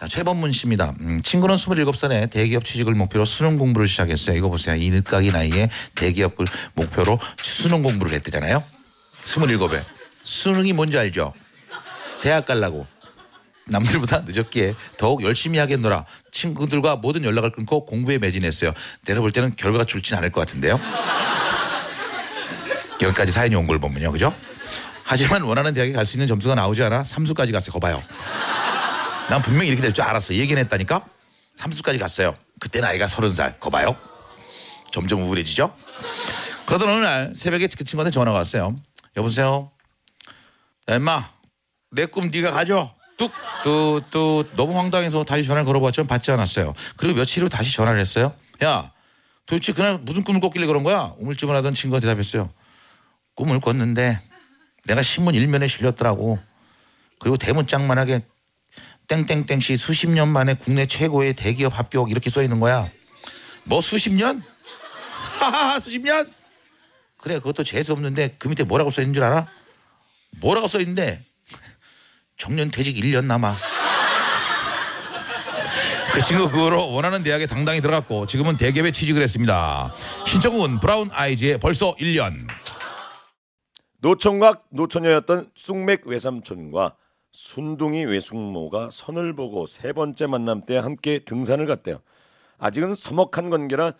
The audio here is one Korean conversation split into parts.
자, 최범문 씨입니다. 음, 친구는 27살에 대기업 취직을 목표로 수능 공부를 시작했어요. 이거 보세요. 이 늦가기 나이에 대기업을 목표로 수능 공부를 했대잖아요. 27에. 수능이 뭔지 알죠? 대학 갈라고. 남들보다 늦었기에 더욱 열심히 하겠노라. 친구들과 모든 연락을 끊고 공부에 매진했어요. 내가 볼 때는 결과가 좋진 않을 것 같은데요. 여기까지 사연이 온 걸 보면요. 그죠? 하지만 원하는 대학에 갈 수 있는 점수가 나오지 않아 삼수까지 갔어요. 거봐요. 난 분명히 이렇게 될 줄 알았어. 얘기는 했다니까. 삼수까지 갔어요. 그때 나이가 서른 살. 거 봐요. 점점 우울해지죠? 그러던 어느 날 새벽에 그 친구한테 전화가 왔어요. 여보세요? 야, 임마. 내 꿈 네가 가져. 뚝, 뚝, 뚝. 너무 황당해서 다시 전화를 걸어봤지만 받지 않았어요. 그리고 며칠 후 다시 전화를 했어요. 야, 도대체 그날 무슨 꿈을 꿨길래 그런 거야? 우물쭈물 하던 친구가 대답했어요. 꿈을 꿨는데 내가 신문 일면에 실렸더라고. 그리고 대문짝만하게 땡땡땡시 수십 년 만에 국내 최고의 대기업 합격 이렇게 써 있는 거야. 뭐 수십 년? 하하하 수십 년? 그래 그것도 재수 없는데 그 밑에 뭐라고 써 있는 줄 알아? 뭐라고 써 있는데 정년 퇴직 1년 남아. 그 친구 그거로 원하는 대학에 당당히 들어갔고 지금은 대기업에 취직을 했습니다. 신청은 브라운 아이즈의 벌써 1년. 노총각 노처녀였던 쑥맥 외삼촌과 순둥이 외숙모가 선을 보고 세 번째 만남 때 함께 등산을 갔대요. 아직은 서먹한 관계라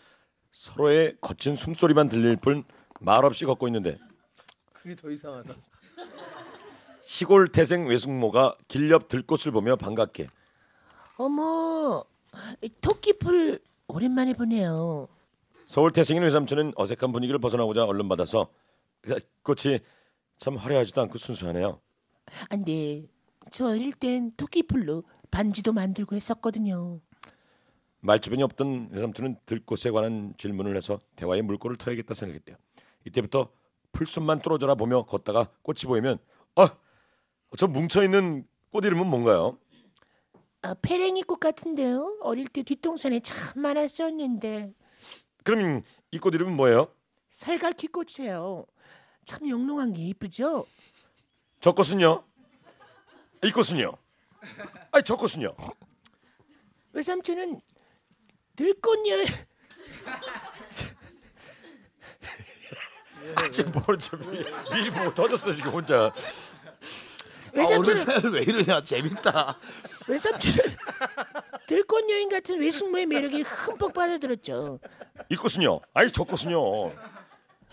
서로의 거친 숨소리만 들릴 뿐 말없이 걷고 있는데 그게 더 이상하다. 시골 태생 외숙모가 길 옆 들꽃을 보며 반갑게 어머, 토끼풀 오랜만에 보네요. 서울 태생인 외삼촌은 어색한 분위기를 벗어나고자 얼른 받아서 꽃이 참 화려하지도 않고 순수하네요. 안 돼. 저 어릴 땐 토끼풀로 반지도 만들고 했었거든요. 말주변이 없던 외삼촌은 들꽃에 관한 질문을 해서 대화에 물꼬를 터야겠다 생각했대요. 이때부터 풀숲만 뚫어져라 보며 걷다가 꽃이 보이면 아, 저 뭉쳐 있는 꽃 이름은 뭔가요? 아, 페랭이 꽃 같은데요. 어릴 때 뒷동산에 참 많았었는데 그럼 이 꽃 이름은 뭐예요? 살갈키 꽃이에요. 참 영롱한 게 이쁘죠? 저 꽃은요? 이 꽃은요? 아니 저 꽃은요? 외삼촌은 들꽃녀 아, 지금 뭐저 미리 보고 터졌어 지금 혼자. 외삼촌은 아, 왜 이러냐 재밌다. 외삼촌은 들꽃 여인 같은 외숙모의 매력에 흠뻑 빠져들었죠. 이 꽃은요? 아니 저 꽃은요?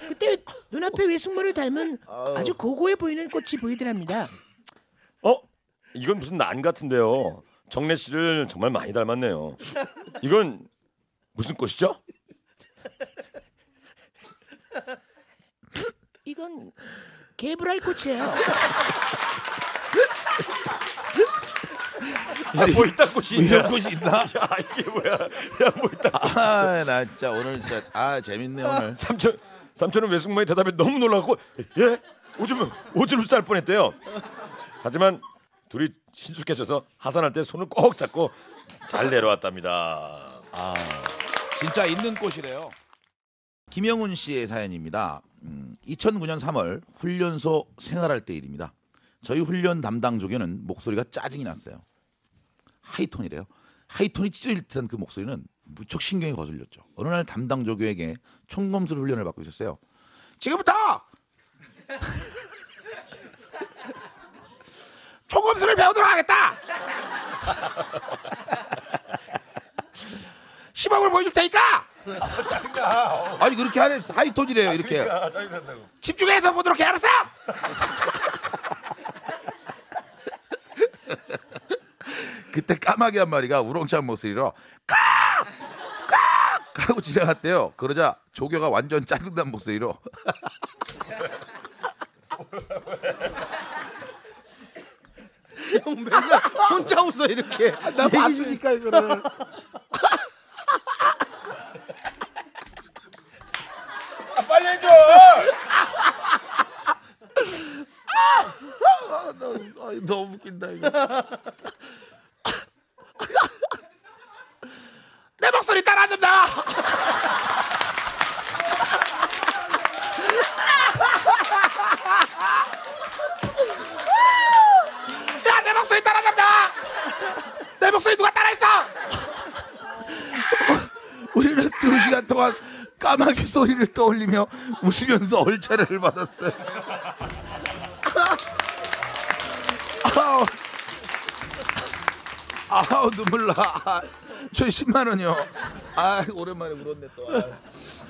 그때 눈앞에 외숙모를 닮은 아주 고고해 보이는 꽃이 보이더랍니다. 어? 이건 무슨 난 같은데요. 정래 씨를 정말 많이 닮았네요. 이건 무슨 꽃이죠? 이건 개불알 꽃이에요. 아, 뭐 이딴 꽃이 있냐? 이런 곳이 있나? 야 이게 뭐야? 야뭐 이딴 아, 나 진짜 오늘 진짜 아 재밌네 오늘. 삼촌 삼촌은 외숙모의 대답에 너무 놀라고 예 오줌 오줌 쌀 뻔했대요. 하지만 둘이 신숙해져서 하산할 때 손을 꼭 잡고 잘 내려왔답니다. 아, 진짜 있는 꽃이래요. 김영훈 씨의 사연입니다. 음, 2009년 3월 훈련소 생활할 때 일입니다. 저희 훈련 담당 조교는 목소리가 짜증이 났어요. 하이톤이래요. 하이톤이 찢어질 듯한 그 목소리는 무척 신경이 거슬렸죠. 어느 날 담당 조교에게 총검술 훈련을 받고 있었어요. 지금부터 총검술을 배우도록 하겠다. 시범을 보여줄 테니까. 아니 그렇게 하네 하이톤이래요 이렇게. 집중해서 보도록 해 알았어? 그때 까마귀 한 마리가 우렁찬 목소리로 깍깍 하고 지나갔대요. 그러자 조교가 완전 짜증난 목소리로 형 맨날 혼자 웃어 이렇게. 나 봤으니까 이거를. 올리며 웃으면서 얼차례를 받았어요. 아우, 아우 눈물 나. 아, 저 10만 원이요. 아 오랜만에 울었네 또. 아,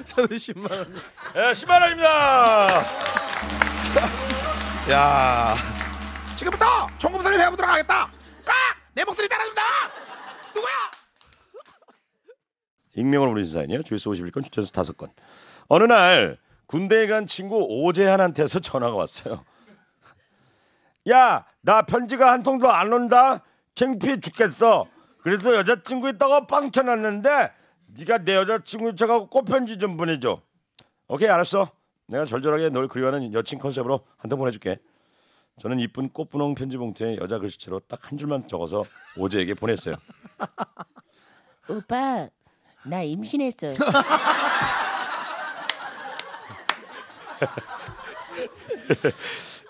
저는 10만 원. 예, 10만 원입니다. 야. 홈페이지 디자인이요. 주유소 51건, 추천수 5건. 어느 날 군대에 간 친구 오재한한테서 전화가 왔어요. 야, 나 편지가 한 통도 안 온다. 창피해 죽겠어. 그래서 여자친구 있다고 빵 쳐놨는데 네가 내 여자친구 척하고 꽃편지 좀 보내줘. 오케이, 알았어. 내가 절절하게 널 그리워하는 여친 컨셉으로 한 통 보내줄게. 저는 이쁜 꽃분홍 편지 봉투에 여자 글씨체로 딱 한 줄만 적어서 오재에게 보냈어요. 오빠 나 임신했어요.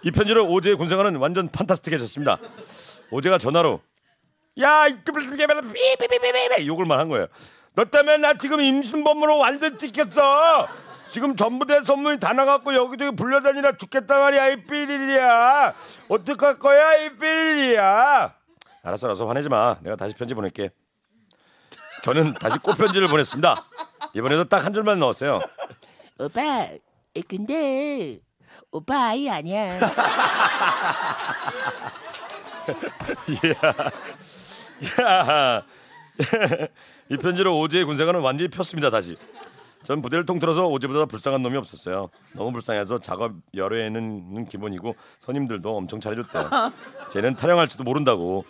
이 편지로 오재의 군생활은 완전 판타스틱해졌습니다. 오재가 전화로 야 욕을만 한 거예요. 너 때문에 나 지금 임신범으로 완전 찍혔어. 지금 전부 대 선물이 다 나갔고 여기저기 불려다니라 죽겠다 말이야 이 삐리리야. 어떡할 거야 이 삐리리야. 알았어 알았어 화내지 마. 내가 다시 편지 보낼게. 저는 다시 꽃편지를 보냈습니다. 이번에도 딱 한 줄만 넣었어요. 오빠, 근데 오빠 아이 아니야. 야, 야. 이 편지로 오지의 군생활은 완전히 폈습니다 다시. 전 부대를 통틀어서 오지보다 불쌍한 놈이 없었어요. 너무 불쌍해서 작업 열외에는 기본이고 선임들도 엄청 잘해줬대요. 쟤는 탈영할지도 모른다고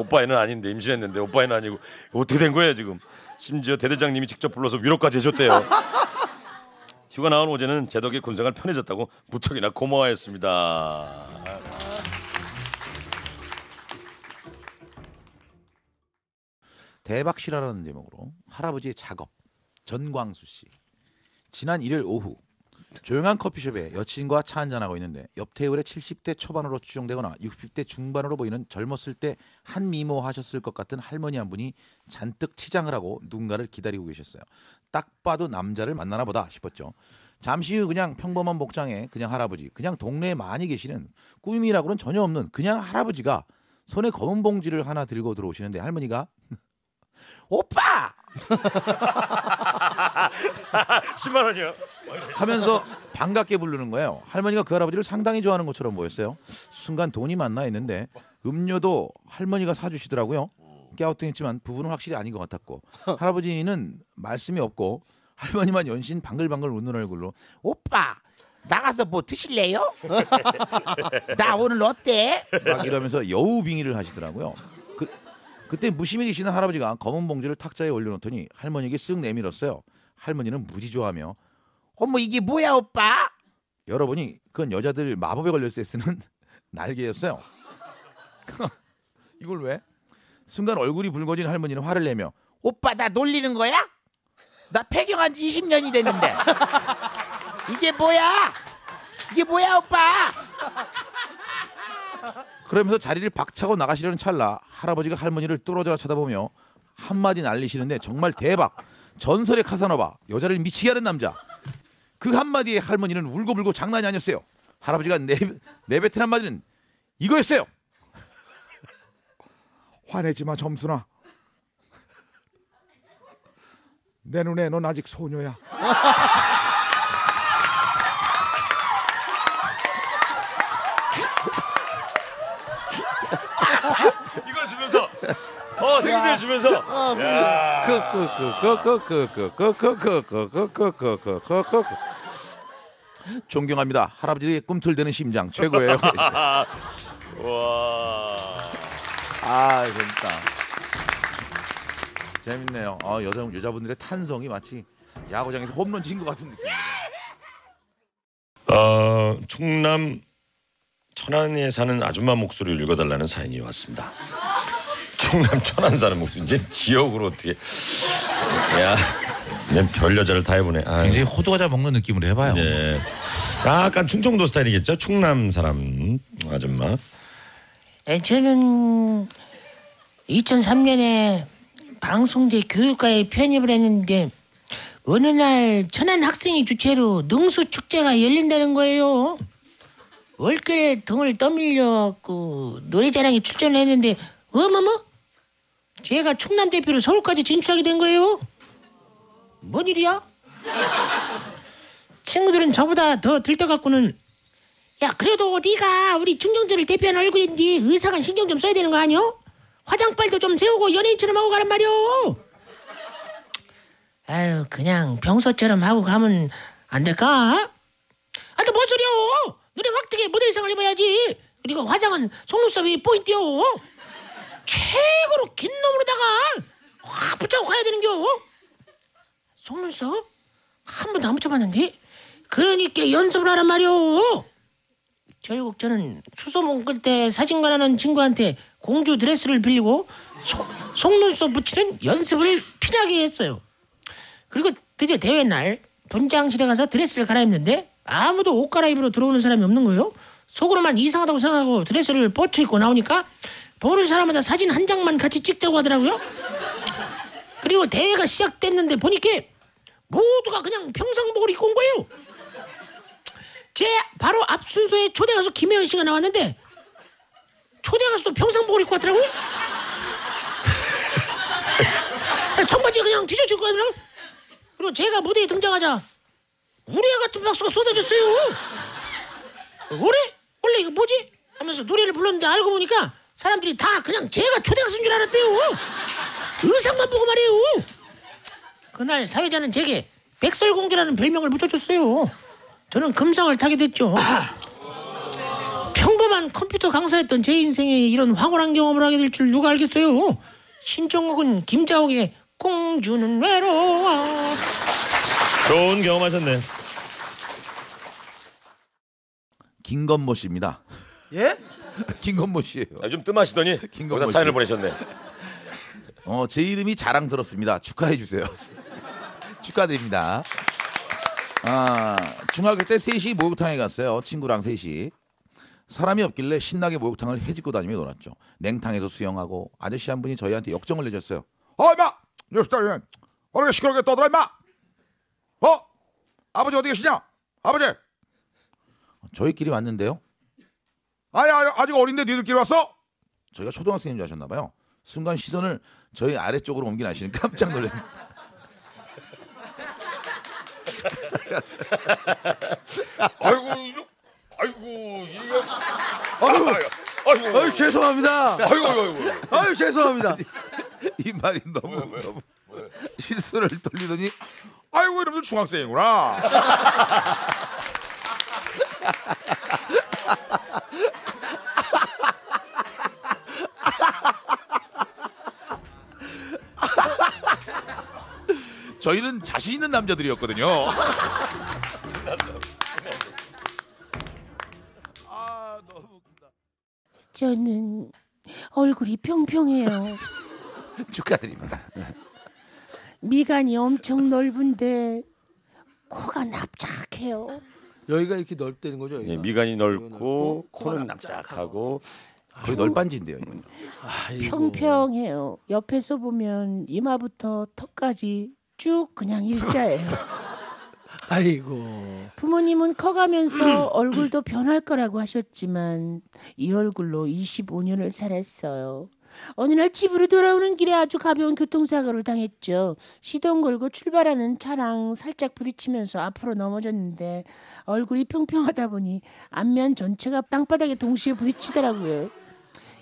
오빠에는 아닌데 임신했는데 오빠에는 아니고 어떻게 된 거예요 지금? 심지어 대대장님이 직접 불러서 위로까지 해줬대요. 휴가 나온 오제는 제 덕에 군생활 편해졌다고 무척이나 고마워했습니다. 대박실화라는 제목으로 할아버지의 작업 전광수 씨 지난 일요일 오후 조용한 커피숍에 여친과 차 한잔하고 있는데 옆 테이블에 70대 초반으로 추정되거나 60대 중반으로 보이는 젊었을 때 한미모 하셨을 것 같은 할머니 한 분이 잔뜩 치장을 하고 누군가를 기다리고 계셨어요. 딱 봐도 남자를 만나나 보다 싶었죠. 잠시 후 그냥 평범한 복장에 그냥 할아버지, 그냥 동네에 많이 계시는 꾸밈이라고는 전혀 없는 그냥 할아버지가 손에 검은 봉지를 하나 들고 들어오시는데 할머니가 오빠! 10만 원이요. 하면서 반갑게 부르는 거예요. 할머니가 그 할아버지를 상당히 좋아하는 것처럼 보였어요. 순간 돈이 많나 했는데 음료도 할머니가 사주시더라고요. 깨우뚱했지만 부부는 확실히 아닌 것 같았고 할아버지는 말씀이 없고 할머니만 연신 방글방글 웃는 얼굴로 오빠 나가서 뭐 드실래요? 나 오늘 어때? 막 이러면서 여우빙의를 하시더라고요. 그때 무심히 계시는 할아버지가 검은 봉지를 탁자에 올려놓더니 할머니에게 쓱 내밀었어요. 할머니는 무지 좋아하며 어머 이게 뭐야 오빠? 여러분이 그건 여자들 마법에 걸렸을 때 쓰는 날개였어요. 이걸 왜? 순간 얼굴이 붉어진 할머니는 화를 내며 오빠 나 놀리는 거야? 나 폐경한 지 20년이 됐는데 이게 뭐야? 이게 뭐야 오빠? 그러면서 자리를 박차고 나가시려는 찰나 할아버지가 할머니를 뚫어져라 쳐다보며 한마디 날리시는데 정말 대박. 전설의 카사노바 여자를 미치게 하는 남자. 그 한마디에 할머니는 울고불고 장난이 아니었어요. 할아버지가 내, 내뱉은 한마디는 이거였어요. 화내지 마 점순아. 내 눈에 넌 아직 소녀야. 아. 사인을 주면서 아, 뭐. 크크크크크크크크크크크크크크크크크 존경합니다. 할아버지의 꿈틀대는 심장 최고예요. 와. 아, 재밌다. 재밌네요. 아, 여자 여자분들의 탄성이 마치 야구장에서 홈런 친것 같은 느낌. 어, 아, 충남 천안에 사는 아줌마 목소리를 읽어달라는 사연이 왔습니다. 충남 천안 사는 목숨 이제 지역으로 어떻게 야 그냥 별 여자를 다 해보네 아유. 굉장히 호두과자 먹는 느낌으로 해봐요. 네. 아, 약간 충청도 스타일이겠죠 충남 사람 아줌마 저는 2003년에 방송대 교육과에 편입을 했는데 어느 날 천안 학생이 주최로 능수 축제가 열린다는 거예요. 월클에 등을 떠밀려갖고 노래자랑에 출전을 했는데 어머머 제가 충남 대표로 서울까지 진출하게 된 거예요. 뭔 일이야? 친구들은 저보다 더 들떠갖고는 야 그래도 네가 우리 중경들을 대표하는 얼굴인데 의상은 신경 좀 써야 되는 거 아니오? 화장빨도 좀 세우고 연예인처럼 하고 가란 말이오. 아유 그냥 평소처럼 하고 가면 안 될까? 아또 뭔 소리야? 눈에 확 뜨게 무대 의상을 입어야지. 그리고 화장은 속눈썹이 포인트요. 최고로 긴 놈으로다가 확 붙여고 가야 되는겨. 속눈썹 한 번도 안 붙여봤는데. 그러니까 연습을 하란 말이오. 결국 저는 수소문 끝에 사진관하는 친구한테 공주 드레스를 빌리고 속, 속눈썹 붙이는 연습을 피나게 했어요. 그리고 드디어 대회 날 분장실에 가서 드레스를 갈아입는데 아무도 옷 갈아입으러 들어오는 사람이 없는 거예요. 속으로만 이상하다고 생각하고 드레스를 뻗쳐 입고 나오니까 보는 사람마다 사진 한 장만 같이 찍자고 하더라고요. 그리고 대회가 시작됐는데 보니까 모두가 그냥 평상복을 입고 온 거예요. 제 바로 앞 순서에 초대 가수 김혜연 씨가 나왔는데 초대 가수도 평상복을 입고 왔더라고요. 청바지 그냥 티셔츠 입고 하더라고. 그리고 제가 무대에 등장하자 우레 같은 박수가 쏟아졌어요. 우레? 원래 이거 뭐지? 하면서 노래를 불렀는데 알고 보니까 사람들이 다 그냥 제가 초대 가수인 줄 알았대요. 의상만 보고 말이에요. 그날 사회자는 제게 백설공주라는 별명을 붙여줬어요. 저는 금상을 타게 됐죠. 평범한 컴퓨터 강사였던 제 인생에 이런 황홀한 경험을 하게 될 줄 누가 알겠어요. 신청곡은 김자옥의 공주는 외로워. 좋은 경험하셨네. 김건모 씨입니다. 예? 김건모 씨예요. 아, 좀 뜸하시더니 김건모 거기다 씨. 사연을 보내셨네. 어, 제 이름이 자랑스럽습니다. 축하해 주세요. 축하드립니다. 아, 중학교 때 셋이 목욕탕에 갔어요. 친구랑 셋이. 사람이 없길래 신나게 목욕탕을 해집고 다니며 놀았죠. 냉탕에서 수영하고 아저씨 한 분이 저희한테 역정을 내줬어요. 어, 임마! 녀석들, 어떻게 시끄럽게 떠들어, 임마! 어? 아버지 어디 계시냐? 아버지! 저희끼리 왔는데요. 아니, 아니, 아직 어린데 니들끼리 왔어? 저희가 초등학생인 줄 아셨나 봐요. 순간 시선을 저희 아래쪽으로 옮긴 아시는 깜짝 놀래. 아이고, 이거- 아이고, 이거. 아이고, 아이고, 아유 죄송합니다. 아이고, 아이고. 아유 죄송합니다. 이 말이 너무 너무 실수를 돌리더니 아이고 이놈들 중학생이구나. 저희는 자신 있는 남자들이었거든요. 아. 저는 얼굴이 평평해요. 축하드립니다. 미간이 엄청 넓은데 코가 납작해요. 여기가 이렇게 넓다는 거죠? 여기가? 예, 미간이 넓고 넓고, 코는 납작하고 거의 널빤지인데요. 이건. 아이고. 평평해요. 옆에서 보면 이마부터 턱까지 쭉 그냥 일자예요. 아이고. 부모님은 커가면서 얼굴도 변할 거라고 하셨지만 이 얼굴로 25년을 살았어요. 어느 날 집으로 돌아오는 길에 아주 가벼운 교통사고를 당했죠. 시동 걸고 출발하는 차랑 살짝 부딪히면서 앞으로 넘어졌는데 얼굴이 평평하다 보니 앞면 전체가 땅바닥에 동시에 부딪히더라고요.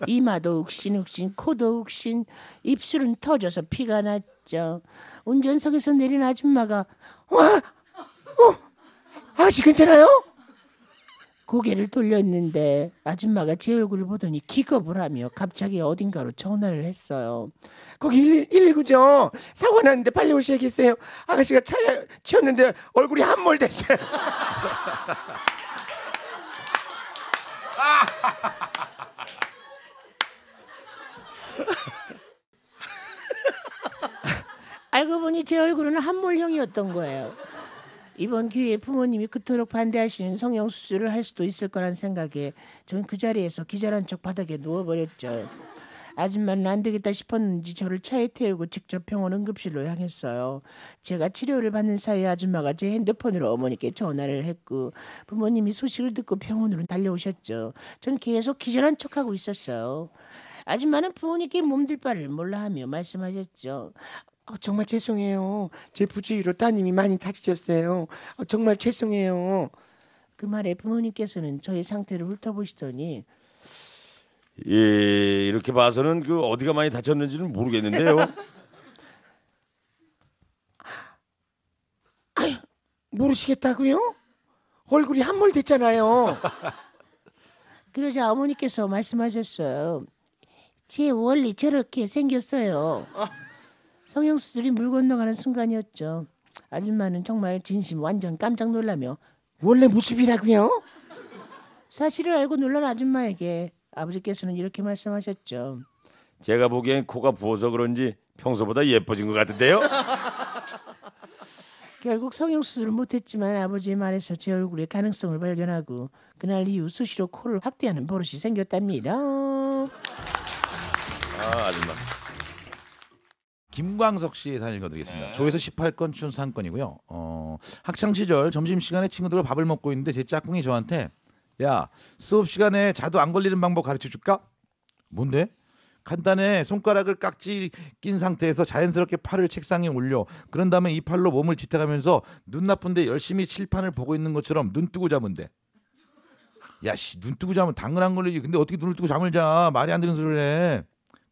이마도 욱신욱신, 코도 욱신, 입술은 터져서 피가 났죠. 운전석에서 내린 아줌마가 와, 어, 아직 괜찮아요? 고개를 돌렸는데 아줌마가 제 얼굴을 보더니 기겁을 하며 갑자기 어딘가로 전화를 했어요. 거기 119죠. 사고 났는데 빨리 오셔야겠어요. 아가씨가 차에 치였는데 얼굴이 함몰 됐어요. 알고 보니 제 얼굴은 함몰형이었던 거예요. 이번 기회에 부모님이 그토록 반대하시는 성형 수술을 할 수도 있을 거란 생각에 전그 자리에서 기절한 척 바닥에 누워버렸죠. 아줌마는 안 되겠다 싶었는지 저를 차에 태우고 직접 병원 응급실로 향했어요. 제가 치료를 받는 사이에 아줌마가 제 핸드폰으로 어머니께 전화를 했고 부모님이 소식을 듣고 병원으로 달려오셨죠. 전 계속 기절한 척하고 있었어요. 아줌마는 부모님께 몸둘 바를 몰라 하며 말씀하셨죠. 어, 정말 죄송해요. 제 부주의로 따님이 많이 다치셨어요. 어, 정말 죄송해요. 그 말에 부모님께서는 저의 상태를 훑어보시더니 예, 이렇게 봐서는 그 어디가 많이 다쳤는지는 모르겠는데요. 모르시겠다고요? 얼굴이 한몰 됐잖아요. 그러자 어머니께서 말씀하셨어요. 제 원래 저렇게 생겼어요. 성형수술이 물 건너가는 순간이었죠. 아줌마는 정말 진심 완전 깜짝 놀라며 원래 모습이라고요? 사실을 알고 놀란 아줌마에게 아버지께서는 이렇게 말씀하셨죠. 제가 보기엔 코가 부어서 그런지 평소보다 예뻐진 것 같은데요. 결국 성형 수술을 못했지만 아버지의 말에서 제 얼굴의 가능성을 발견하고 그날 이후 수시로 코를 확대하는 버릇이 생겼답니다. 아, 아줌마. 김광석 씨의 사연 읽어드리겠습니다. 조에서 18건 춘 상권이고요. 어, 학창 시절 점심 시간에 친구들과 밥을 먹고 있는데 제 짝꿍이 저한테 야 수업 시간에 자도 안 걸리는 방법 가르쳐 줄까? 뭔데? 간단해 손가락을 깍지 낀 상태에서 자연스럽게 팔을 책상에 올려 그런 다음에 이 팔로 몸을 지탱하면서 눈 나쁜데 열심히 칠판을 보고 있는 것처럼 눈 뜨고 자면 돼. 야씨 눈 뜨고 자면 당근 안 걸리지. 근데 어떻게 눈을 뜨고 잠을 자? 말이 안 되는 소리를 해.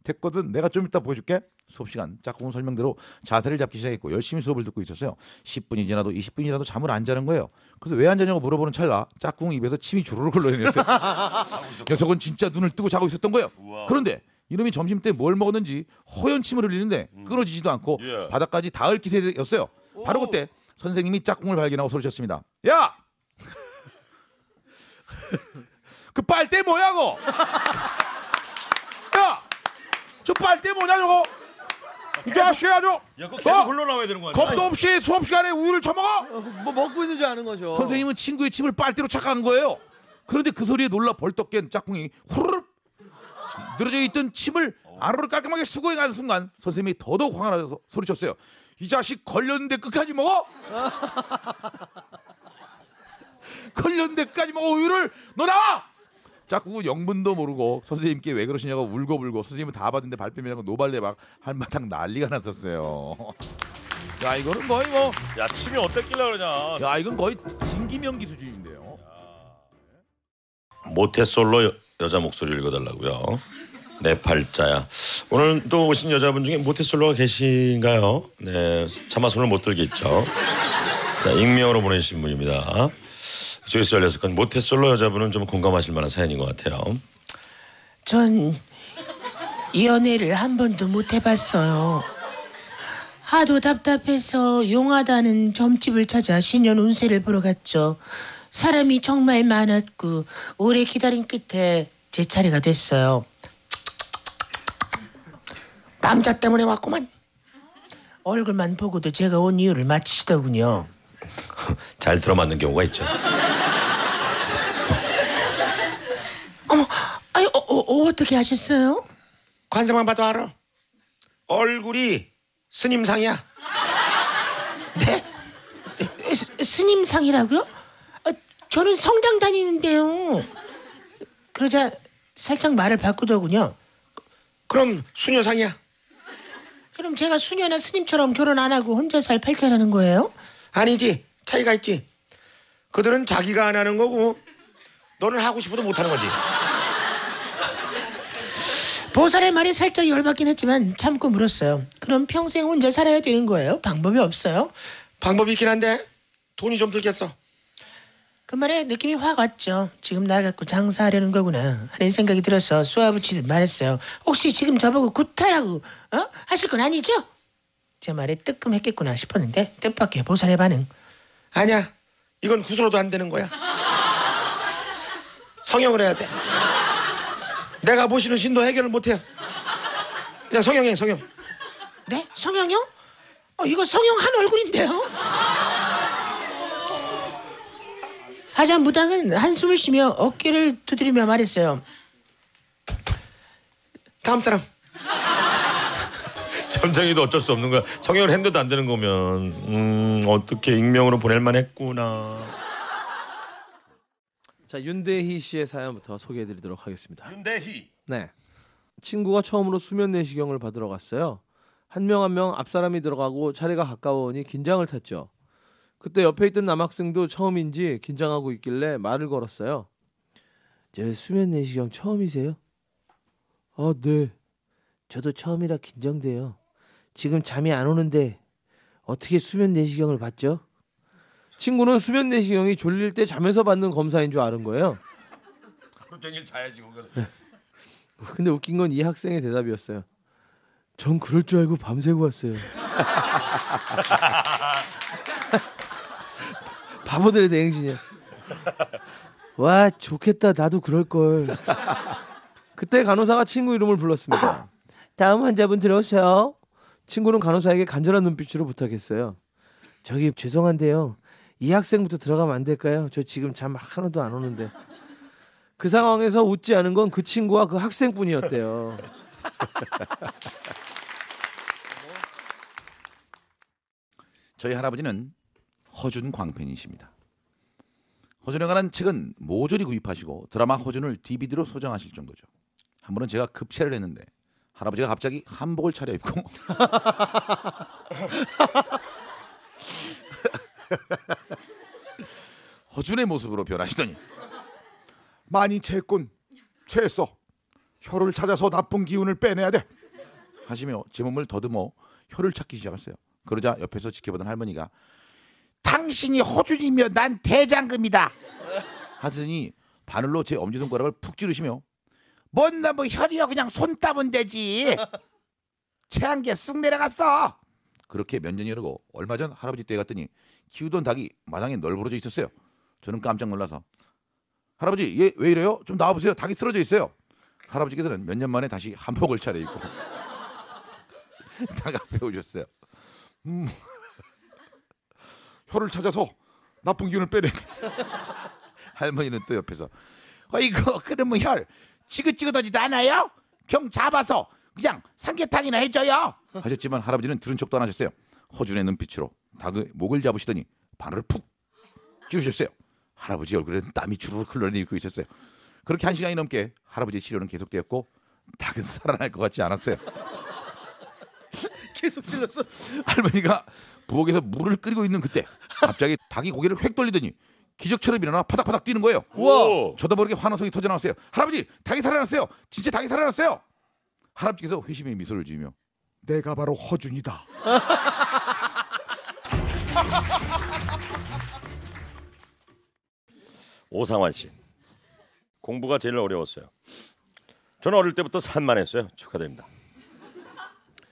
됐거든. 내가 좀 이따 보여줄게. 수업 시간 짝꿍 설명대로 자세를 잡기 시작했고 열심히 수업을 듣고 있었어요. 10분이 지나도 20분이라도 잠을 안 자는 거예요. 그래서 왜 안 자냐고 물어보는 찰나 짝꿍 입에서 침이 주르륵 흘러내렸어요. 녀석은 진짜 눈을 뜨고 자고 있었던 거예요. 그런데 이놈이 점심 때 뭘 먹었는지 허연 침을 흘리는데 끊어지지도 않고 예. 바닥까지 닿을 기세였어요. 바로 그때 선생님이 짝꿍을 발견하고 소리쳤습니다. 야! 그 빨대 뭐야 고? 야! 저 빨대 뭐냐 저거? 이 자식아 저 야, 그거 어? 계속 흘러나와야 되는 거 아니야? 겁도 없이 수업 시간에 우유를 처먹어? 뭐 먹고 있는 줄 아는 거죠. 선생님은 친구의 침을 빨대로 착각한 거예요. 그런데 그 소리에 놀라 벌떡 깬 짝꿍이 후루룩 늘어져 있던 침을 안으로 깔끔하게 수거해 가는 순간 선생님이 더더욱 화가 나서 소리쳤어요. 이 자식 걸렸는데 끝까지 먹어? 걸렸는데 끝까지 먹어 우유를 너 나와! 짝꿍은 영문도 모르고 선생님께 왜 그러시냐고 울고불고 선생님은 다 받는데 발뺌이라고 노발대 막 한바탕 난리가 났었어요. 야 이거는 거의 뭐 야, 침이 어땠길래 그러냐? 야 이건 거의 진기명기 수준인데요. 모태솔로 여, 여자 목소리 읽어달라고요. 네 팔자야. 오늘 또 오신 여자분 중에 모태솔로가 계신가요? 네, 차마 손을 못 들겠죠. 자, 익명으로 보내주신 분입니다. 조이스 열여섯 건 모태솔로 여자분은 좀 공감하실 만한 사연인 것 같아요. 전 연애를 한 번도 못 해봤어요. 하도 답답해서 용하다는 점집을 찾아 신년 운세를 보러 갔죠. 사람이 정말 많았고 오래 기다린 끝에 제 차례가 됐어요. 남자 때문에 왔구만. 얼굴만 보고도 제가 온 이유를 맞히시더군요. 잘 들어맞는 경우가 있죠. 어머, 아니 어, 어, 어, 어 떻게 하셨어요? 관상만 봐도 알아. 얼굴이 스님상이야. 네? 스, 스님상이라고요? 아, 저는 성당 다니는데요. 그러자 살짝 말을 바꾸더군요. 그럼 수녀상이야. 그럼 제가 수녀나 스님처럼 결혼 안 하고 혼자 살 팔자라는 거예요? 아니지. 차이가 있지. 그들은 자기가 안 하는 거고 너는 하고 싶어도 못 하는 거지. 보살의 말이 살짝 열받긴 했지만 참고 물었어요. 그럼 평생 혼자 살아야 되는 거예요? 방법이 없어요? 방법이 있긴 한데 돈이 좀 들겠어. 그 말에 느낌이 확 왔죠. 지금 나 갖고 장사하려는 거구나 하는 생각이 들어서 쏘아붙이듯 말했어요. 혹시 지금 저보고 구타라고 어? 하실 건 아니죠? 제 말에 뜨끔했겠구나 싶었는데 뜻밖의 보살의 반응. 아니야. 이건 구슬로도 안 되는 거야. 성형을 해야 돼. 내가 모시는 신도 해결을 못 해요. 그냥 성형해, 성형. 네? 성형요? 어, 이거 성형한 얼굴인데요? 하자 무당은 한숨을 쉬며 어깨를 두드리며 말했어요. 다음 사람. 점쟁이도 어쩔 수 없는 거야. 성형을 했는데도 안 되는 거면 음 어떻게 익명으로 보낼만 했구나. 자 윤대희 씨의 사연부터 소개해드리도록 하겠습니다. 윤대희. 네. 친구가 처음으로 수면 내시경을 받으러 갔어요. 한 명 한 명 앞사람이 들어가고 자리가 가까워오니 긴장을 탔죠. 그때 옆에 있던 남학생도 처음인지 긴장하고 있길래 말을 걸었어요. 저 수면 내시경 처음이세요? 아, 네. 저도 처음이라 긴장돼요. 지금 잠이 안 오는데 어떻게 수면 내시경을 받죠? 친구는 수면 내시경이 졸릴 때 잠에서 받는 검사인 줄 아는 거예요. 하루 종일 자야지 그거. 근데 웃긴 건 이 학생의 대답이었어요. 전 그럴 줄 알고 밤새고 왔어요. 바보들의 대행진이야. 와 좋겠다 나도 그럴 걸. 그때 간호사가 친구 이름을 불렀습니다. 다음 환자분 들어오세요. 친구는 간호사에게 간절한 눈빛으로 부탁했어요. 저기 죄송한데요. 이 학생부터 들어가면 안 될까요? 저 지금 잠 하나도 안 오는데. 그 상황에서 웃지 않은 건 그 친구와 그 학생뿐이었대요. 저희 할아버지는 허준 광팬이십니다. 허준에 관한 책은 모조리 구입하시고 드라마 허준을 DVD로 소장하실 정도죠. 한 번은 제가 급체를 했는데 할아버지가 갑자기 한복을 차려입고 허준의 모습으로 변하시더니 많이 체했군. 체했어. 혀를 찾아서 나쁜 기운을 빼내야 돼. 하시며 제 몸을 더듬어 혀를 찾기 시작했어요. 그러자 옆에서 지켜보던 할머니가 당신이 허준이며 난 대장금이다. 하더니 바늘로 제 엄지손가락을 푹 찌르시며 뭔나뭐 혈이여 그냥 손 따면 되지. 체한 게 쑥 내려갔어. 그렇게 몇 년이 흐르고 얼마 전 할아버지 댁에 갔더니 키우던 닭이 마당에 널브러져 있었어요. 저는 깜짝 놀라서 할아버지 얘 왜 이래요? 좀 나와보세요. 닭이 쓰러져 있어요. 할아버지께서는 몇 년 만에 다시 한복을 차려입고 닭 앞에 오셨어요. 혀를 찾아서 나쁜 기운을 빼내. 할머니는 또 옆에서 어이구 그러면 혈 지긋지긋하지도 않아요? 경 잡아서 그냥 삼계탕이나 해줘요. 하셨지만 할아버지는 들은 척도 안 하셨어요. 허준의 눈빛으로 닭의 목을 잡으시더니 바늘을 푹 찌르셨어요. 할아버지 얼굴에는 땀이 주르륵 흘러내리고 있었어요. 그렇게 한 시간이 넘게 할아버지의 치료는 계속되었고 닭은 살아날 것 같지 않았어요. 계속 찔렀어. 할머니가 부엌에서 물을 끓이고 있는 그때 갑자기 닭이 고개를 획 돌리더니 기적처럼 일어나 파닥파닥 뛰는 거예요. 우와. 저도 모르게 환호성이 터져 나왔어요. 할아버지 닭이 살아났어요. 진짜 닭이 살아났어요. 할아버지께서 회심의 미소를 지으며 내가 바로 허준이다. 오상환 씨. 공부가 제일 어려웠어요. 저는 어릴 때부터 산만했어요. 축하드립니다.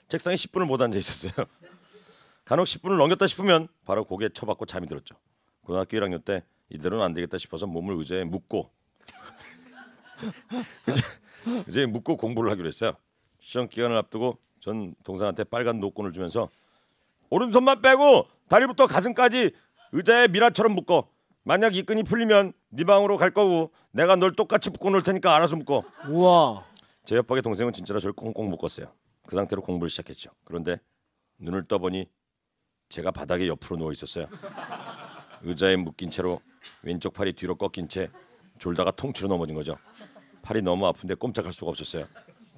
책상에 10분을 못 앉아 있었어요. 간혹 10분을 넘겼다 싶으면 바로 고개 쳐박고 잠이 들었죠. 고등학교 1학년 때 이대로는 안 되겠다 싶어서 몸을 의자에 묶고 이제- 이제 묶고 공부를 하기로 했어요. 시험 기간을 앞두고 전 동생한테 빨간 노끈을 주면서 오른손만 빼고 다리부터 가슴까지 의자에 미라처럼 묶어. 만약 이 끈이 풀리면 네 방으로 갈 거고 내가 널 똑같이 묶어 놓을 테니까 알아서 묶어. 우와. 제 옆박의 동생은 진짜로 저를 꽁꽁 묶었어요. 그 상태로 공부를 시작했죠. 그런데 눈을 떠보니 제가 바닥에 옆으로 누워 있었어요. 의자에 묶인 채로 왼쪽 팔이 뒤로 꺾인 채 졸다가 통째로 넘어진 거죠. 팔이 너무 아픈데 꼼짝할 수가 없었어요.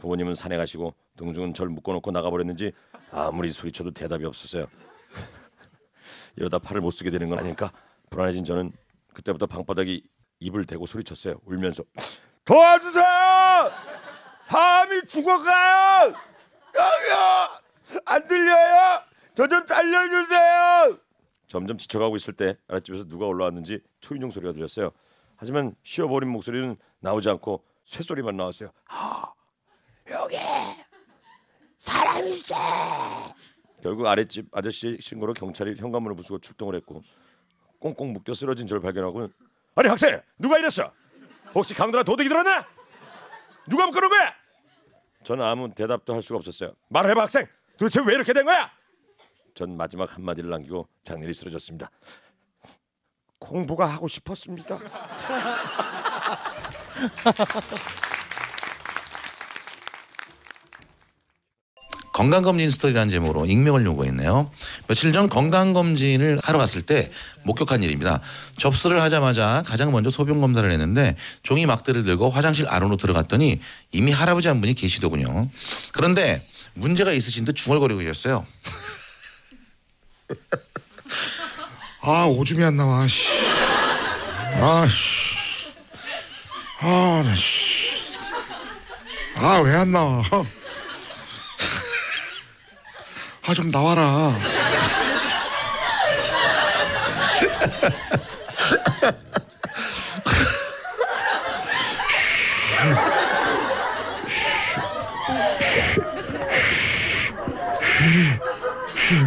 부모님은 산에 가시고 동중은 절 묶어놓고 나가버렸는지 아무리 소리쳐도 대답이 없었어요. 이러다 팔을 못 쓰게 되는 건 아닐까 불안해진 저는 그때부터 방바닥에 입을 대고 소리쳤어요. 울면서 도와주세요! 사람이 죽어가요! 여기요! 안 들려요? 저 좀 살려주세요! 점점 지쳐가고 있을 때 아랫집에서 누가 올라왔는지 초인종 소리가 들렸어요. 하지만 쉬어버린 목소리는 나오지 않고 쇠소리만 나왔어요. 여기 사람 있어. 결국 아랫집 아저씨 신고로 경찰이 현관문을 부수고 출동을 했고 꽁꽁 묶여 쓰러진 저를 발견하고 아니 학생 누가 이랬어? 혹시 강도나 도둑이 들었나? 누가 묶어놓은 거야? 저는 아무 대답도 할 수가 없었어요. 말해봐 학생 도대체 왜 이렇게 된 거야? 전 마지막 한마디를 남기고 장렬히 쓰러졌습니다. 공부가 하고 싶었습니다. 건강검진 스토리라는 제목으로 익명을 요구했네요. 며칠 전 건강검진을 하러 갔을 때 목격한 일입니다. 접수를 하자마자 가장 먼저 소변 검사를 했는데 종이 막대를 들고 화장실 안으로 들어갔더니 이미 할아버지 한 분이 계시더군요. 그런데 문제가 있으신 듯 중얼거리고 계셨어요. 아 오줌이 안 나와. 씨. 아 씨. 아 나 씨. 아왜 안 나와? 아 좀 나와라.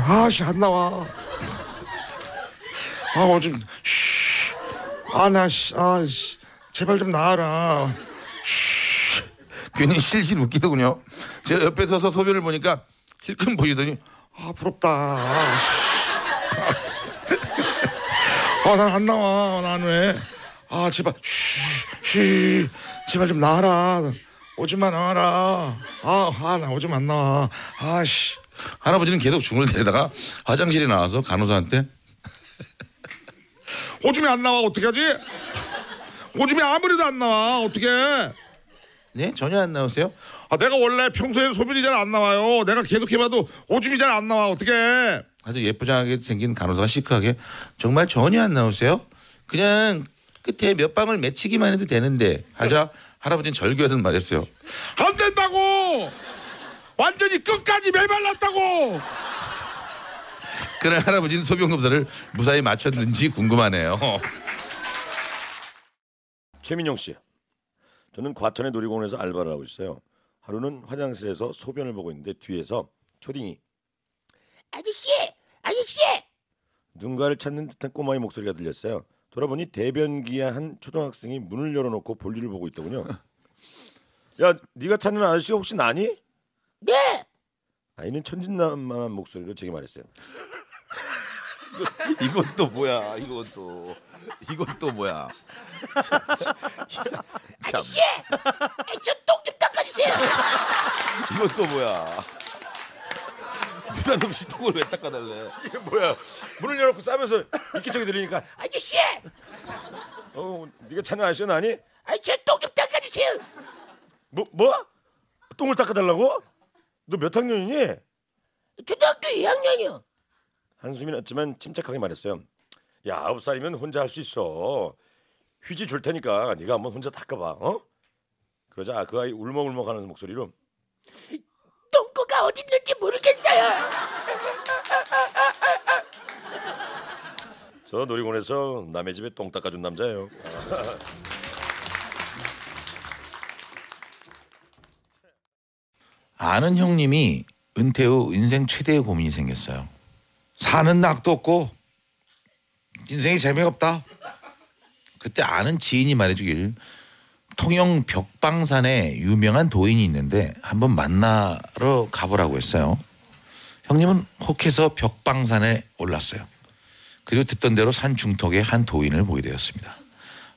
아씨 안 나와. 아 오줌. 아나 씨. 아 씨. 제발 좀 나와라. 괜히 실실 웃기더군요. 제가 옆에 서서 소변을 보니까 힐끔 보이더니 아 부럽다. 아난 안 나와. 난 왜? 아 제발 쉬, 쉬 제발 좀 나와라. 오줌만 나와라. 아나 오줌 안 나와. 아씨. 할아버지는 계속 중얼대다가 화장실에 나와서 간호사한테 오줌이 안 나와 어떡하지? 오줌이 아무래도 안 나와 어떻게? 네 전혀 안 나오세요? 아 내가 원래 평소에 소변이 잘 안 나와요. 내가 계속 해봐도 오줌이 잘 안 나와 어떻게? 아주 예쁘장하게 생긴 간호사가 시크하게 정말 전혀 안 나오세요? 그냥 끝에 몇 방울 맺히기만 해도 되는데 하자 할아버지는 절규하듯 말했어요. 안 된다고. 완전히 끝까지 메말랐다고. 그날 할아버지는 소변 검사를 무사히 마쳤는지 궁금하네요. 최민영 씨. 저는 과천의 놀이공원에서 알바를 하고 있어요. 하루는 화장실에서 소변을 보고 있는데 뒤에서 초딩이 아저씨, 아저씨. 누군가를 찾는 듯한 꼬마의 목소리가 들렸어요. 돌아보니 대변기의 한 초등학생이 문을 열어놓고 볼일을 보고 있더군요. 야, 네가 찾는 아저씨가 혹시 나니? 네. 아이는 천진난만한 목소리로 제게 말했어요. 이건 또 뭐야? 이건 또 이건 또 뭐야? 아저씨, 저똥 좀 닦아주세요. 이건 또 뭐야? 누나 놈 시통을 왜 닦아달래? 이게 뭐야? 문을 열어놓고 싸면서 이끼저기 들리니까 아저씨, 어, 네가 찾는 아저씨가 나니? 저똥 좀 닦아주세요. 뭐 뭐? 똥을 닦아달라고? 너 몇 학년이니? 초등학교 2학년이요. 한숨이 났지만 침착하게 말했어요. 야 아홉 살이면 혼자 할 수 있어. 휴지 줄 테니까 네가 한번 혼자 닦아봐. 어? 그러자 그 아이 울먹울먹하는 목소리로 똥꼬가 어디 있는지 모르겠어요. 저 놀이공원에서 남의 집에 똥 닦아준 남자예요. 아는 형님이 은퇴 후 인생 최대의 고민이 생겼어요. 사는 낙도 없고 인생이 재미없다. 그때 아는 지인이 말해주길 통영 벽방산에 유명한 도인이 있는데 한번 만나러 가보라고 했어요. 형님은 혹해서 벽방산에 올랐어요. 그리고 듣던 대로 산 중턱에 한 도인을 보게 되었습니다.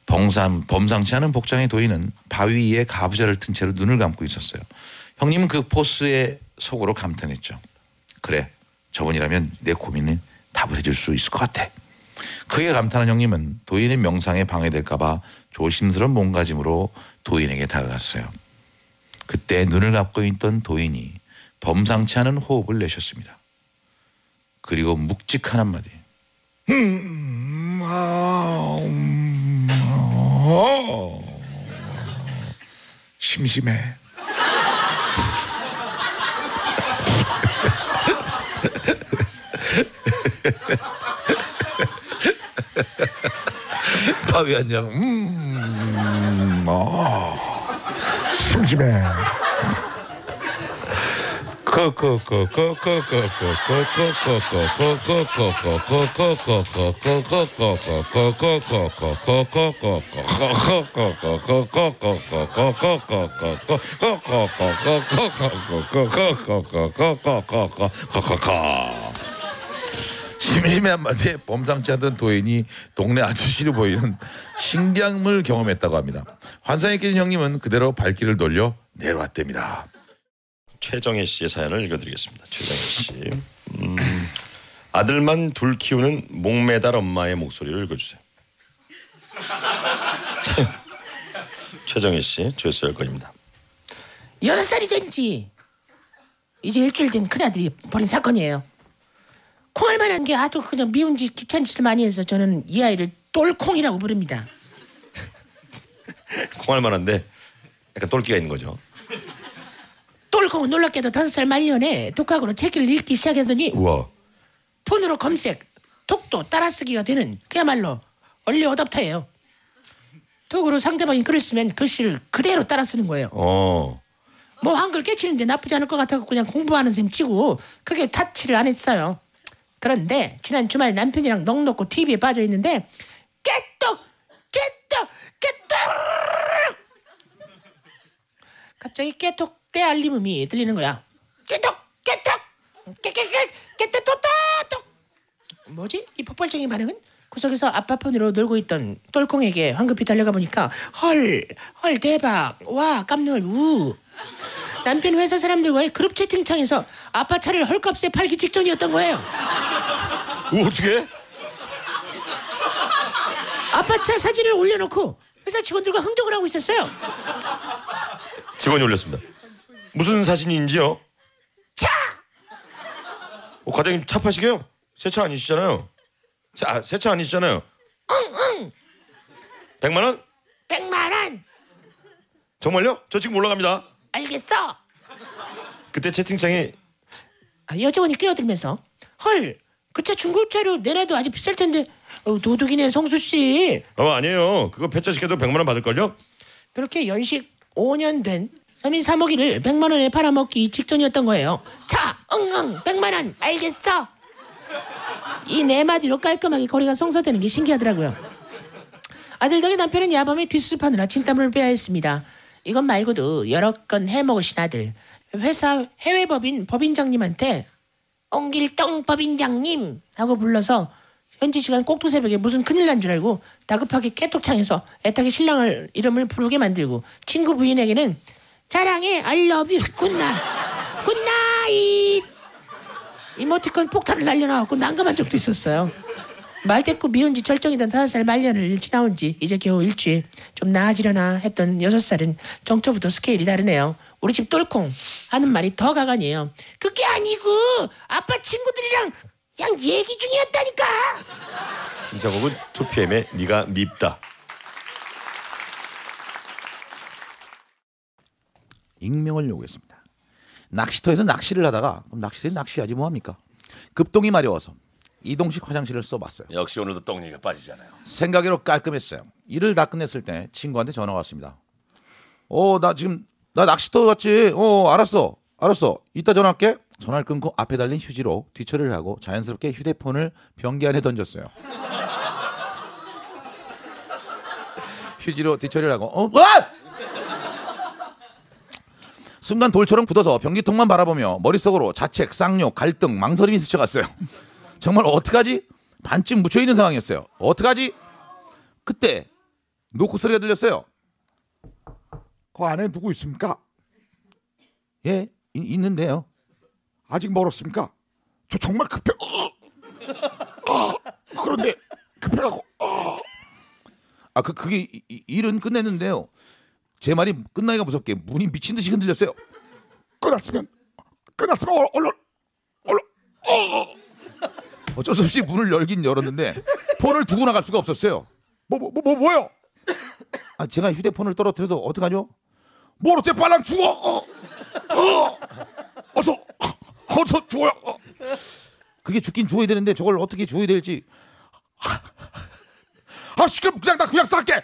범상, 범상치 않은 복장의 도인은 바위 위에 가부좌를 튼 채로 눈을 감고 있었어요. 형님은 그 포스에 속으로 감탄했죠. 그래, 저분이라면 내 고민에 답을 해줄 수 있을 것 같아. 크게 감탄한 형님은 도인의 명상에 방해될까봐 조심스러운 몸가짐으로 도인에게 다가갔어요. 그때 눈을 감고 있던 도인이 범상치 않은 호흡을 내셨습니다. 그리고 묵직한 한마디. 음, 아, 음, 어. 심심해. 바위 한 장. 음, 어. 심심해. 심심해 한마디에 범상치 않던 도인이 동네 아저씨로 보이는 신기함을 경험했다고 합니다. 환상에 깨진 형님은 그대로 발길을 돌려 내려왔답니다. 최정혜 씨의 사연을 읽어드리겠습니다. 최정혜 씨. 음, 아들만 둘 키우는 목매달 엄마의 목소리를 읽어주세요. 최정혜 씨, 조회수 열 건입니다. 여섯 살이 된 지 이제 일주일 된 큰아들이 벌인 사건이에요. 콩할 만한 게 아주 그냥 미운 짓 귀찮은 짓을 많이 해서 저는 이 아이를 똘콩이라고 부릅니다. 콩할 만한데 약간 똘끼가 있는 거죠. 똘콩은 놀랍게도 다섯 살 말년에 독학으로 책을 읽기 시작했더니 우와. 폰으로 검색, 톡도 따라쓰기가 되는 그야말로 얼리 어답터예요. 톡으로 상대방이 글을 쓰면 글씨를 그대로 따라 쓰는 거예요. 어. 뭐 한글 깨치는데 나쁘지 않을 것 같아서 그냥 공부하는 셈 치고 크게 타치를 안 했어요. 그런데 지난 주말 남편이랑 넋 놓고 TV에 빠져 있는데 깨똑 깨똑 깨똑 갑자기 깨똑 때 알림음이 들리는 거야. 깨똑 깨똑 깨깨깨 깨똑 또또똑 뭐지? 이 폭발적인 반응은? 구석에서 아빠 폰으로 놀고 있던 똘콩에게 황급히 달려가 보니까 헐, 헐 대박, 와 깜놀 우. 남편 회사 사람들과의 그룹 채팅창에서 아빠 차를 헐값에 팔기 직전이었던 거예요. 오, 어떻게? 아빠 차 사진을 올려놓고 회사 직원들과 흥정을 하고 있었어요. 직원이 올렸습니다. 무슨 사진인지요? 차! 어, 과장님 차 파시게요? 새 차 아니시잖아요. 자, 새차 아니시잖아요. 응 응. 100만 원? 백만 원. 정말요? 저 지금 올라갑니다. 알겠어. 그때 채팅창에 아, 여직원이 끼어들면서 헐, 그 차 중고차로 내놔도 아직 비쌀 텐데 어, 도둑이네 성수 씨. 어 아니에요. 그거 폐차 시켜도 100만 원 받을 걸요? 그렇게 연식 5년 된 서민 3억이를 100만 원에 팔아먹기 직전이었던 거예요. 자, 응응, 100만 원, 알겠어. 이 네 마디로 깔끔하게 거리가 성사되는 게 신기하더라고요. 아들 덕에 남편은 야밤에 뒷수습하느라 진땀을 빼야 했습니다. 이것 말고도 여러 건 해먹으신 아들. 회사 해외 법인 법인장님한테 옹길동 법인장님! 하고 불러서 현지 시간 꼭두 새벽에 무슨 큰일 난 줄 알고 다급하게 깨톡창에서 애타게 신랑을 이름을 부르게 만들고 친구 부인에게는 사랑해 you. 굿나 good night 이모티콘 폭탄을 날려놔갖고 난감한 적도 있었어요 말대꾸 미운 짓 절정이 던 다섯 살 말년을 지나온 지 이제 겨우 일주일 좀 나아지려나 했던 여섯 살은 정초부터 스케일이 다르네요 우리 집 똘콩 하는 말이 더 가관이에요 그게 아니고 아빠 친구들이랑 그냥 얘기 중이었다니까 신청곡은 2PM의 네가 밉다. 익명을 요구했습니다. 낚시터에서 낚시를 하다가 그럼 낚시터에 낚시하지 뭐합니까? 급동이 마려워서 이동식 화장실을 써봤어요. 역시 오늘도 똥 얘기가 빠지잖아요. 생각외로 깔끔했어요. 일을 다 끝냈을 때 친구한테 전화가 왔습니다. 어, 나 지금 나 낚시터 갔지. 어, 알았어. 알았어. 이따 전화할게. 전화를 끊고 앞에 달린 휴지로 뒤처리를 하고 자연스럽게 휴대폰을 변기 안에 던졌어요. 휴지로 뒤처리를 하고 어, 와! 순간 돌처럼 굳어서 변기통만 바라보며 머릿속으로 자책, 쌍욕, 갈등, 망설임이 스쳐갔어요. 정말 어떡하지? 반쯤 묻혀 있는 상황이었어요. 어떡하지? 그때 노크 소리가 들렸어요. 그 안에 누구 있습니까? 예, 이- 있는데요. 아직 멀었습니까? 저 정말 급해. 어. 어. 그런데 급해갖고 어. 아, 그 그게 이- 이- 일은 끝냈는데요. 제 말이 끝나기가 무섭게 문이 미친 듯이 흔들렸어요. 끝났으면 끝났으면 얼- 얼른 얼른 어 쩔 수 없이 문을 열긴 열었는데 폰을 두고 나갈 수가 없었어요. 뭐 뭐 뭐 뭐, 뭐, 요 아, 제가 휴대폰을 떨어뜨려서 어떡하죠? 뭐로 제 빨랑 죽어. 어. 어. 어서 어서 죽어요. 어. 그게 죽긴 죽어야 되는데 저걸 어떻게 죽어야 될지 아 시끄러 그냥 나 그냥 쌀게.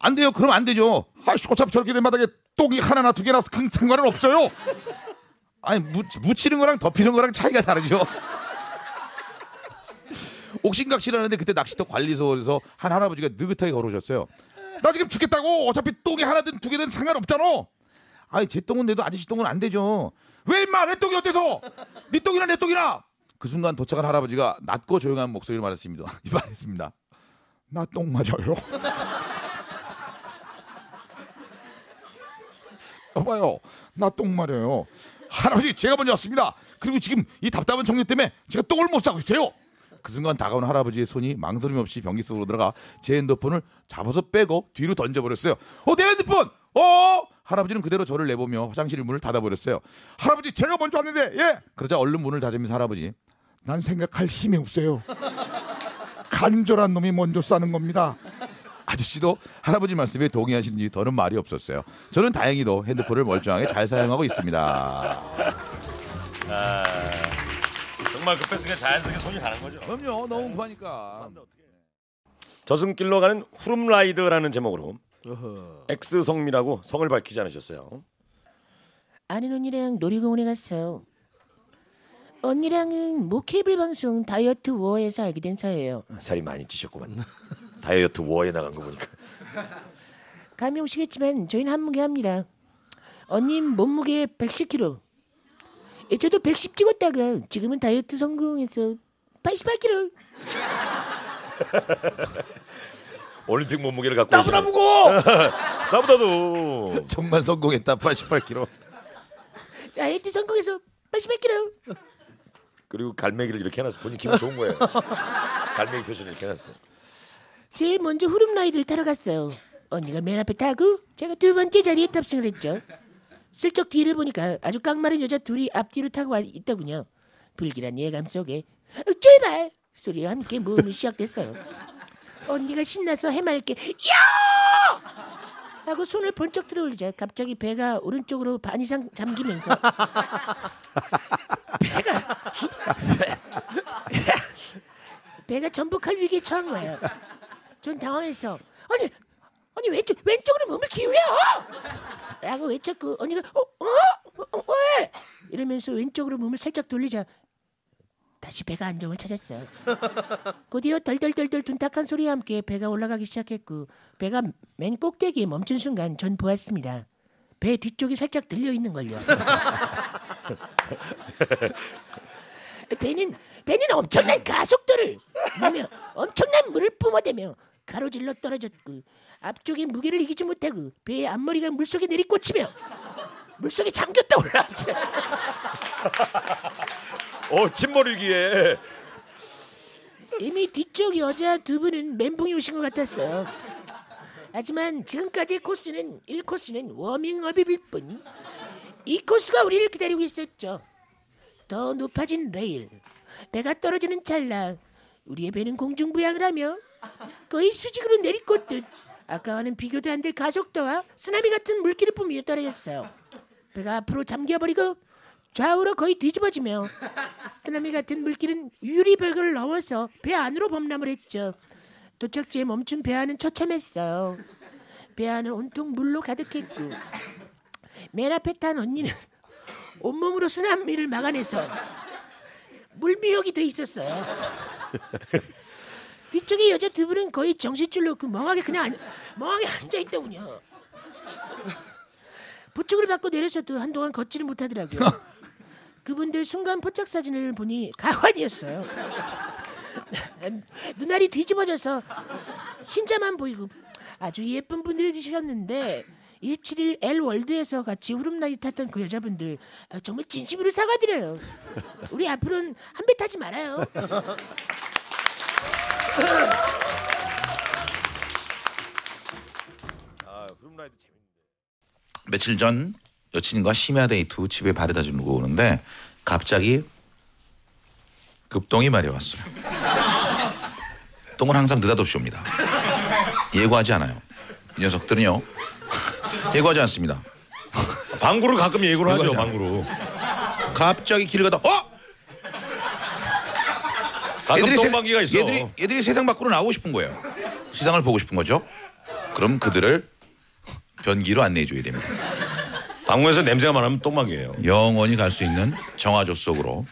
안 돼요. 그럼 안 되죠. 아이씨 어차피 저렇게 된 바닥에 똥이 하나나 두 개나 큰 상관은 없어요. 아니 무, 묻히는 거랑 덮이는 거랑 차이가 다르죠. 옥신각신하는데 그때 낚시터 관리소에서 한 할아버지가 느긋하게 걸어오셨어요. 나 지금 죽겠다고 어차피 똥이 하나든 두 개든 상관없잖아. 아니 제 똥은 내도 아저씨 똥은 안 되죠. 왜 임마 내 똥이 어때서? 네 똥이나 내 똥이나 그 순간 도착한 할아버지가 낮고 조용한 목소리를 말했습니다. 말했습니다. 나 똥 맞아요. 여봐요 나똥 마려요 할아버지 제가 먼저 왔습니다 그리고 지금 이 답답한 청년 때문에 제가 똥을 못 싸고 있어요 그 순간 다가온 할아버지의 손이 망설임 없이 변기 속으로 들어가 제 핸드폰을 잡아서 빼고 뒤로 던져버렸어요. 어 내 핸드폰! 어? 할아버지는 그대로 저를 내보며 화장실 문을 닫아버렸어요. 할아버지 제가 먼저 왔는데 예! 그러자 얼른 문을 닫으면서 할아버지 난 생각할 힘이 없어요. 간절한 놈이 먼저 싸는 겁니다. 아저씨도 할아버지 말씀에 동의하시는지 더는 말이 없었어요. 저는 다행히도 핸드폰을 멀쩡하게 잘 사용하고 있습니다. 정말 급했으니까 자연스럽게 손이 가는 거죠. 그럼요. 너무 급하니까. 저승길로 가는 후룸라이드라는 제목으로 X 성미라고 성을 밝히지 않으셨어요. 아는 언니랑 놀이공원에 갔어요. 언니랑은 모 케이블 방송 다이어트 워에서 알게 된 사이예요. 살이 많이 찌셨구만. 다이어트 워에 나간 거 보니까. 감이 오시겠지만 저희는 한무게 합니다. 언님 몸무게 110kg. 예, 저도 110 찍었다가 지금은 다이어트 성공해서 88kg. 올림픽 몸무게를 갖고 나보다 무거워. 나보다도 정말 성공했다. 88kg. 다이어트 성공해서 88kg. 그리고 갈매기를 이렇게 해놨어 본인 기분 좋은 거예요. 갈매기 표시를 이렇게 해놨어. 제일 먼저 후룸라이드를 타러 갔어요. 언니가 맨 앞에 타고 제가 두 번째 자리에 탑승을 했죠. 슬쩍 뒤를 보니까 아주 깡마른 여자 둘이 앞뒤로 타고 와 있더군요. 불길한 예감 속에 어, 출발 소리와 함께 모험이 시작됐어요. 언니가 신나서 해맑게 야! 하고 손을 번쩍 들어올리자 갑자기 배가 오른쪽으로 반 이상 잠기면서 배가 배가 전복할 위기에 처한 거예요. 전 당황해서 아니 아니 왼쪽 왼쪽으로 몸을 기울여 라고 외쳤고 언니가 어, 어? 어? 왜? 이러면서 왼쪽으로 몸을 살짝 돌리자 다시 배가 안정을 찾았어요. 곧이어 덜덜덜덜 둔탁한 소리와 함께 배가 올라가기 시작했고 배가 맨 꼭대기에 멈춘 순간 전 보았습니다. 배 뒤쪽이 살짝 들려 있는 걸요. 배는 배는 엄청난 가속도를 내며 엄청난 물을 뿜어대며 가로질러 떨어졌고 앞쪽에 무게를 이기지 못하고 배의 앞머리가 물속에 내리꽂히며 물속에 잠겼다 올라왔어요. 어 침몰위기에 이미 뒤쪽 여자 두 분은 멘붕이 오신 것 같았어요. 하지만 지금까지 코스는 1코스는 워밍업일 뿐 2코스가 우리를 기다리고 있었죠. 더 높아진 레일, 배가 떨어지는 찰나 우리의 배는 공중부양을 하며 거의 수직으로 내리꽂듯 아까와는 비교도 안 될 가속도와 쓰나미 같은 물기를 뿜으며 떨어졌어요. 배가 앞으로 잠겨버리고 좌우로 거의 뒤집어지며 쓰나미 같은 물길은 유리벽을 넘어서 배 안으로 범람을 했죠. 도착지에 멈춘 배 안은 처참했어요. 배 안은 온통 물로 가득했고 맨 앞에 탄 언니는 온몸으로 쓰나미를 막아내서 물미역이 돼 있었어요. 뒤쪽에 여자 두 분은 거의 정신줄 놓고 멍하게 그냥 앉, 멍하게 앉아 있더군요. 부축을 받고 내려서도 한동안 걷지를 못하더라고요. 그분들 순간 포착 사진을 보니 가관이었어요. 눈알이 뒤집어져서 흰자만 보이고 아주 예쁜 분들이 드셨는데 27일 L 월드에서 같이 후름라이 탔던 그 여자분들 아, 정말 진심으로 사과드려요. 우리 앞으로는 한 배 타지 말아요. 아 후룸라이드 재밌는데. 며칠 전 여친과 심야 데이트 후 집에 바래다 주고 오는데 갑자기 급동이 마려웠어요. 똥은 항상 느닷없이 옵니다. 예고하지 않아요. 이 녀석들은요. 예고하지 않습니다. 방구를 가끔 예고를 하죠. 방구로. 갑자기 길을 가다 어? 가끔 세- 똥방귀가 있어. 얘들이 얘들이 세상 밖으로 나오고 싶은 거예요. 세상을 보고 싶은 거죠. 그럼 그들을 변기로 안내해 줘야 됩니다. 방구에서 냄새가 많으면 똥방귀예요. 영원히 갈 수 있는 정화조 속으로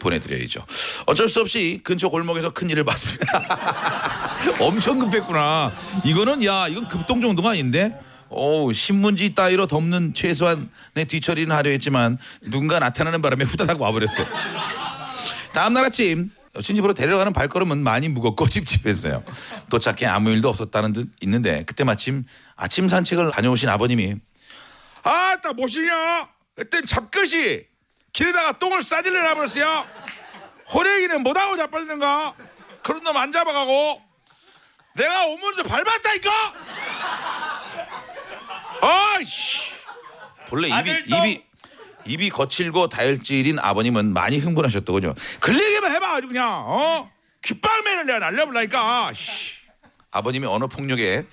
보내드려야죠. 어쩔 수 없이 근처 골목에서 큰 일을 봤습니다. 엄청 급했구나. 이거는 야 이건 급동 정도가 아닌데. 오 신문지 따위로 덮는 최소한의 뒤처리는 하려 했지만 누군가 나타나는 바람에 후다닥 와버렸어요. 다음 날 아침 여친 집으로 데려가는 발걸음은 많이 무겁고 찝찝했어요. 도착해 아무 일도 없었다는 듯 있는데 그때 마침 아침 산책을 다녀오신 아버님이 아따 못이냐 그땐 잡것이 길에다가 똥을 싸질러 놔버렸어요. 호랭이는 못하고 자빠지는가? 그런 놈 안 잡아가고. 내가 오면서 밟았다니까 아이씨. 본래 입이 입이 입이 거칠고 다혈질인 아버님은 많이 흥분하셨더군요. 그 얘기만 해봐 아주 그냥 어 귓방맨을 내가 날려볼라니까 씨. 아버님의 언어 폭력에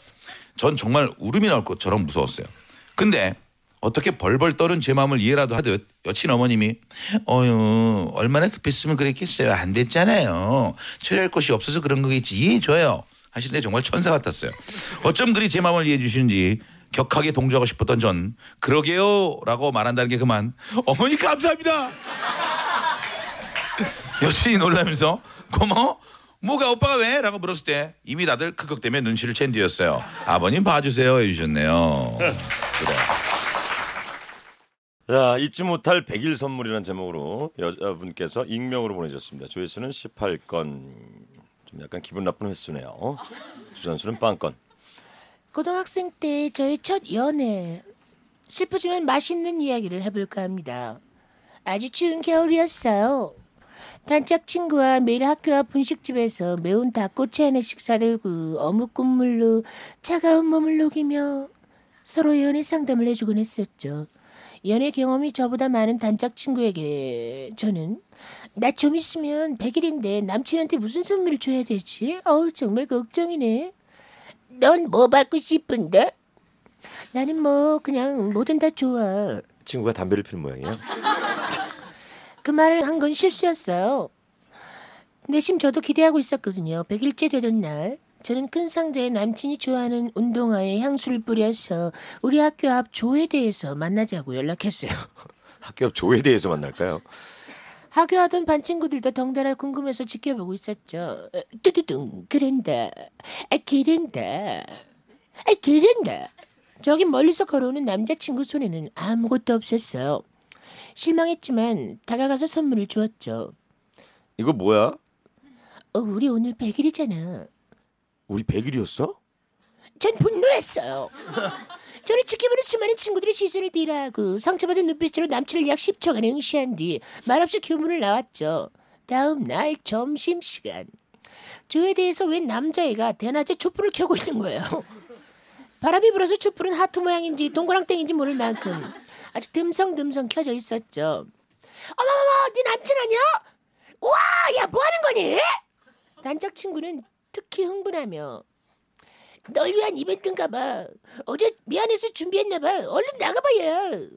전 정말 울음이 나올 것처럼 무서웠어요. 근데 어떻게 벌벌 떠는 제 마음을 이해라도 하듯 여친 어머님이 어휴 얼마나 급했으면 그랬겠어요. 안 됐잖아요. 처리할 것이 없어서 그런 거겠지. 이해해줘요. 하시는데 정말 천사 같았어요. 어쩜 그리 제 마음을 이해해 주시는지 격하게 동조하고 싶었던 전 그러게요 라고 말한다는 게 그만 어머니 감사합니다. 여친이 놀라면서 고마워? 뭐가 오빠가 왜? 라고 물었을 때 이미 다들 때문에 눈치를 챈 뒤였어요. 아버님 봐주세요 해주셨네요. 그래. 자, 잊지 못할 100일 선물이라는 제목으로 여자분께서 익명으로 보내주셨습니다. 조회수는 18건. 좀 약간 기분 나쁜 횟수네요. 주전수는 빵건. 고등학생 때 저의 첫 연애. 슬프지만 맛있는 이야기를 해볼까 합니다. 아주 추운 겨울이었어요. 단짝 친구와 매일 학교 앞 분식집에서 매운 닭꼬치 하나씩 사들고 어묵 국물로 차가운 몸을 녹이며 서로 연애 상담을 해주곤 했었죠. 연애 경험이 저보다 많은 단짝 친구에게 저는 나 좀 있으면 100일인데 남친한테 무슨 선물을 줘야 되지? 어우 정말 걱정이네. 넌 뭐 받고 싶은데? 나는 뭐 그냥 뭐든 다 좋아. 친구가 담배를 피는 모양이에요. 그 말을 한 건 실수였어요. 내심 저도 기대하고 있었거든요. 100일째 되던 날 저는 큰 상자에 남친이 좋아하는 운동화에 향수를 뿌려서 우리 학교 앞 조회대에서 만나자고 연락했어요. 학교 앞 조에 대해서 만날까요? 하교하던 반 친구들도 덩달아 궁금해서 지켜보고 있었죠. 어, 뚜두둥 그랜다. 아 그랜다. 아 그랜다. 저기 멀리서 걸어오는 남자친구 손에는 아무것도 없었어요. 실망했지만 다가가서 선물을 주었죠. 이거 뭐야? 어, 우리 오늘 100일이잖아. 우리 100일이었어? 전 분노했어요. 저를 지켜보는 수많은 친구들의 시선을 뒤라하고 상처받은 눈빛으로 남친을 약 10초간 응시한 뒤 말없이 교문을 나왔죠. 다음 날 점심시간. 저에 대해서 웬 남자애가 대낮에 촛불을 켜고 있는 거예요. 바람이 불어서 촛불은 하트 모양인지 동그랑땡인지 모를 만큼 아주 듬성듬성 켜져 있었죠. 어머머머, 네 남친 아니야? 우와, 야, 뭐 하는 거니? 단짝 친구는 특히 흥분하며 널 위한 이벤트인가 봐. 어제 미안해서 준비했나 봐. 얼른 나가봐요.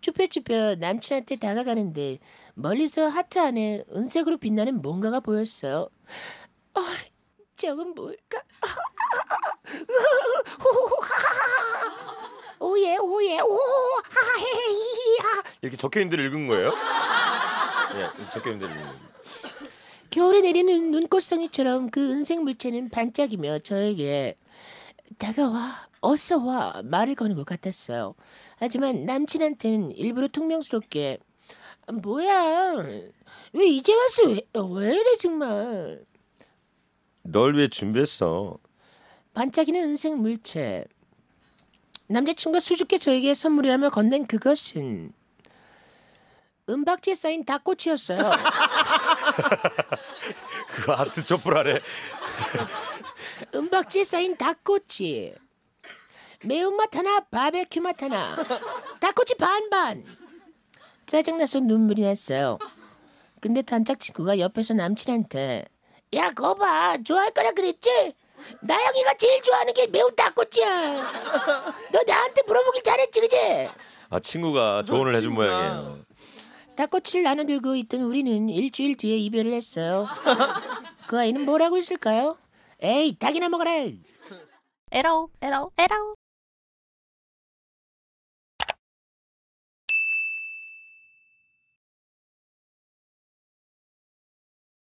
쭈뼛쭈뼛 남친한테 다가가는데 멀리서 하트 안에 은색으로 빛나는 뭔가가 보였어요. 아, 저건 뭘까? oh yeah oh yeah 오하하헤이하 이렇게 적혀 있는 데를 읽은 거예요? 예, 적혀 있는 데를 읽은 거예요. 겨울에 내리는 눈꽃송이처럼 그 은색 물체는 반짝이며 저에게 다가와 어서 와 말을 거는 것 같았어요. 하지만 남친한테는 일부러 퉁명스럽게 뭐야 왜 이제 와서 왜, 왜 이래 정말 널 위해 준비했어. 반짝이는 은색 물체 남자친구가 수줍게 저에게 선물이라며 건넨 그것은 은박지에 쌓인 닭꼬치였어요. 그 아트 촛불 아래 은박지에 쌓인 닭꼬치 매운맛 하나 바베큐 맛 하나 닭꼬치 반반 짜증나서 눈물이 났어요 근데 단짝 친구가 옆에서 남친한테 야 거 봐 좋아할 거라 그랬지? 나영이가 제일 좋아하는 게 매운 닭꼬치야 너 나한테 물어보길 잘했지 그지? 아 친구가 조언을 해준. 모양이에요. 닭꼬치를 나눠 들고 있던 우리는 일주일 뒤에 이별을 했어요. 그 아이는 뭐라고 했을까요? 에이 닭이나 먹어라! 에러 에러 에러